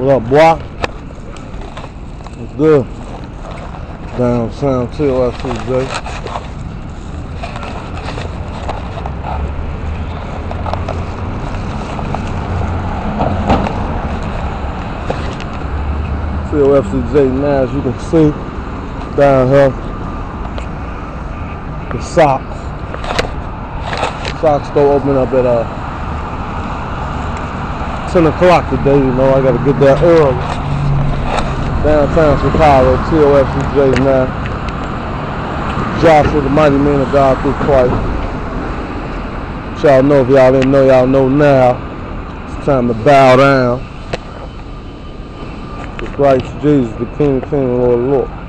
What up, boy? What's good? Downtown TLFCJ. TLFCJ now, as you can see, down here, the socks. Sock store open up at uh 10 o'clock today, you know, I gotta get there early. Downtown Chicago, TOFCJ now. Joshua, the mighty man of God through Christ. Y'all know if y'all didn't know, y'all know now. It's time to bow down. To Christ Jesus, the King of Kings, Lord Lord.